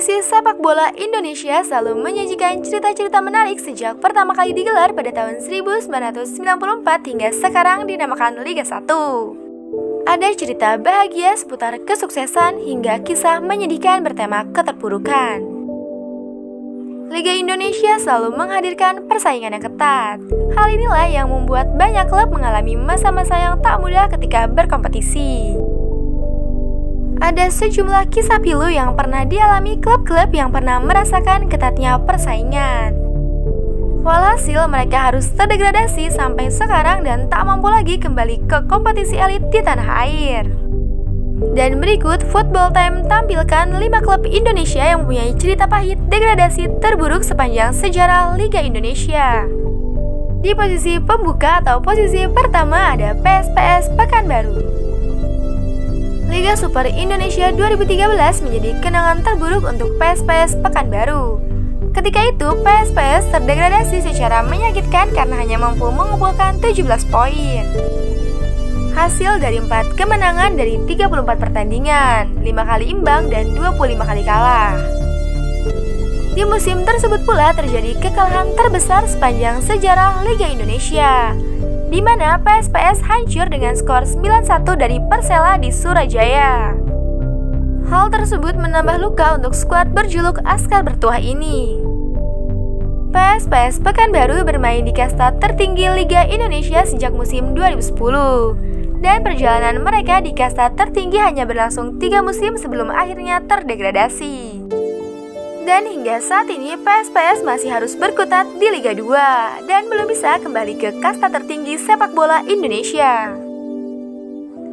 Kompetisi sepak bola Indonesia selalu menyajikan cerita-cerita menarik sejak pertama kali digelar pada tahun 1994 hingga sekarang dinamakan Liga 1. Ada cerita bahagia seputar kesuksesan hingga kisah menyedihkan bertema keterpurukan. Liga Indonesia selalu menghadirkan persaingan yang ketat. Hal inilah yang membuat banyak klub mengalami masa-masa yang tak mudah ketika berkompetisi ada sejumlah kisah pilu yang pernah dialami klub-klub yang pernah merasakan ketatnya persaingan. Walhasil mereka harus terdegradasi sampai sekarang dan tak mampu lagi kembali ke kompetisi elit di tanah air. Dan berikut Football Time tampilkan 5 klub Indonesia yang mempunyai cerita pahit degradasi terburuk sepanjang sejarah Liga Indonesia. Di posisi pembuka atau posisi pertama ada PSPS Pekanbaru. Liga Super Indonesia 2013 menjadi kenangan terburuk untuk PSPS Pekanbaru. Ketika itu, PSPS terdegradasi secara menyakitkan karena hanya mampu mengumpulkan 17 poin. Hasil dari 4 kemenangan dari 34 pertandingan, 5 kali imbang dan 25 kali kalah. Di musim tersebut pula terjadi kekalahan terbesar sepanjang sejarah Liga Indonesia, di mana PSPS hancur dengan skor 9-1 dari Persela di Surajaya. Hal tersebut menambah luka untuk skuad berjuluk Askar Bertuah ini. PSPS Pekanbaru bermain di kasta tertinggi Liga Indonesia sejak musim 2010 dan perjalanan mereka di kasta tertinggi hanya berlangsung tiga musim sebelum akhirnya terdegradasi. Dan hingga saat ini PSPS masih harus berkutat di Liga 2 dan belum bisa kembali ke kasta tertinggi sepak bola Indonesia.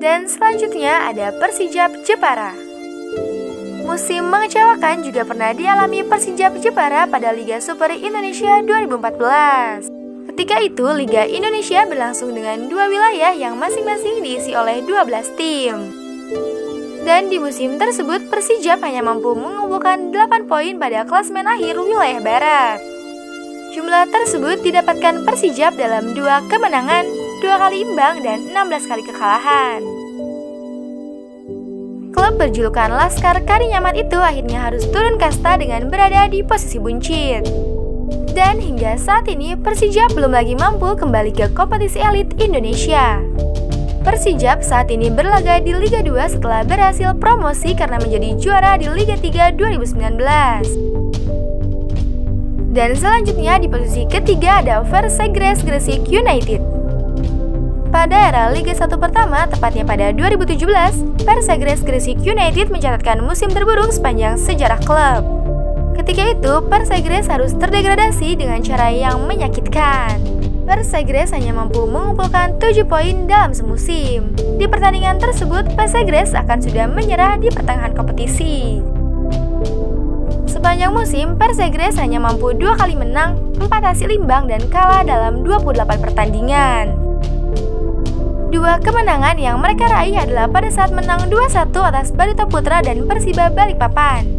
Dan selanjutnya ada Persijap Jepara. Musim mengecewakan juga pernah dialami Persijap Jepara pada Liga Super Indonesia 2014. Ketika itu, Liga Indonesia berlangsung dengan dua wilayah yang masing-masing diisi oleh 12 tim. Dan di musim tersebut Persijap hanya mampu mengumpulkan 8 poin pada klasmen akhir wilayah barat. Jumlah tersebut didapatkan Persijap dalam dua kemenangan, dua kali imbang, dan 16 kali kekalahan. Klub berjulukan Laskar Karinyamat itu akhirnya harus turun kasta dengan berada di posisi buncit. Dan hingga saat ini Persijap belum lagi mampu kembali ke kompetisi elit Indonesia. Persijap saat ini berlaga di Liga 2 setelah berhasil promosi karena menjadi juara di Liga 3 2019. Dan selanjutnya di posisi ketiga ada Versegres Gresik United. Pada era Liga 1 pertama, tepatnya pada 2017, Persegres Gresik United mencatatkan musim terburuk sepanjang sejarah klub. Ketika itu, Persegres harus terdegradasi dengan cara yang menyakitkan. Persegres hanya mampu mengumpulkan 7 poin dalam semusim. Di pertandingan tersebut, Persegres akan sudah menyerah di pertengahan kompetisi. Sepanjang musim, Persegres hanya mampu dua kali menang, 4 hasil imbang dan kalah dalam 28 pertandingan. Dua kemenangan yang mereka raih adalah pada saat menang 2-1 atas Barito Putra dan Persiba Balikpapan.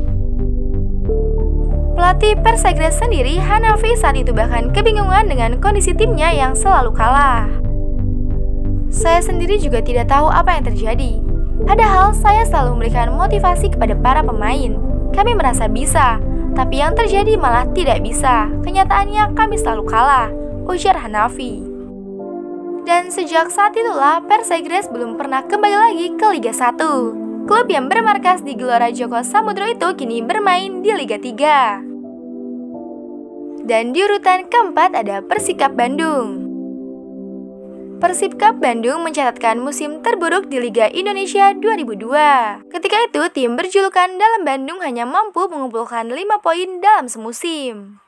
Pelatih Persegres sendiri, Hanafi saat itu bahkan kebingungan dengan kondisi timnya yang selalu kalah. Saya sendiri juga tidak tahu apa yang terjadi. Padahal saya selalu memberikan motivasi kepada para pemain. Kami merasa bisa, tapi yang terjadi malah tidak bisa. Kenyataannya kami selalu kalah, ujar Hanafi. Dan sejak saat itulah Persegres belum pernah kembali lagi ke Liga 1. Klub yang bermarkas di Gelora Joko Samudro itu kini bermain di Liga 3. Dan di urutan keempat ada Persikap Bandung. Persib Cup Bandung mencatatkan musim terburuk di Liga Indonesia 2002. Ketika itu, tim berjulukan dalam Bandung hanya mampu mengumpulkan 5 poin dalam semusim.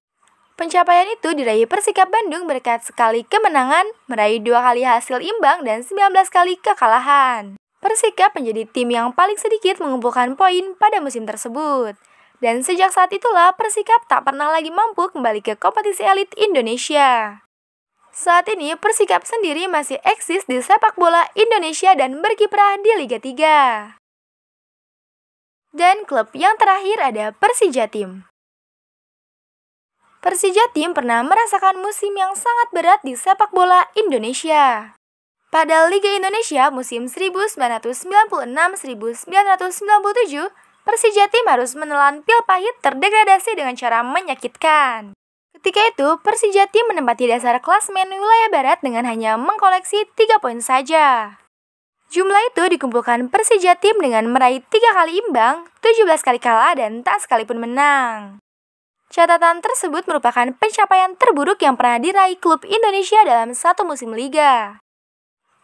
Pencapaian itu diraih Persikap Bandung berkat sekali kemenangan, meraih dua kali hasil imbang dan 19 kali kekalahan. Persikap menjadi tim yang paling sedikit mengumpulkan poin pada musim tersebut. Dan sejak saat itulah Persikap tak pernah lagi mampu kembali ke kompetisi elit Indonesia. Saat ini Persikap sendiri masih eksis di sepak bola Indonesia dan berkiprah di Liga 3. Dan klub yang terakhir ada Persija Tim. Persija Tim pernah merasakan musim yang sangat berat di sepak bola Indonesia. Pada Liga Indonesia musim 1996-1997, Persija Tim harus menelan pil pahit terdegradasi dengan cara menyakitkan. Ketika itu, Persija Tim menempati dasar klasmen wilayah barat dengan hanya mengkoleksi 3 poin saja. Jumlah itu dikumpulkan Persija Tim dengan meraih 3 kali imbang, 17 kali kalah, dan tak sekalipun menang. Catatan tersebut merupakan pencapaian terburuk yang pernah diraih klub Indonesia dalam satu musim liga.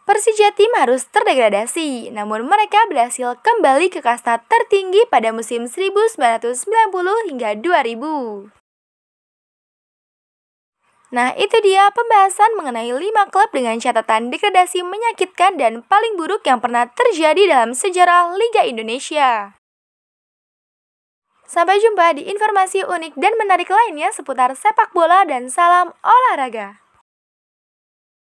Persija Tim harus terdegradasi, namun mereka berhasil kembali ke kasta tertinggi pada musim 1990 hingga 2000. Nah, itu dia pembahasan mengenai 5 klub dengan catatan degradasi menyakitkan dan paling buruk yang pernah terjadi dalam sejarah Liga Indonesia. Sampai jumpa di informasi unik dan menarik lainnya seputar sepak bola dan salam olahraga.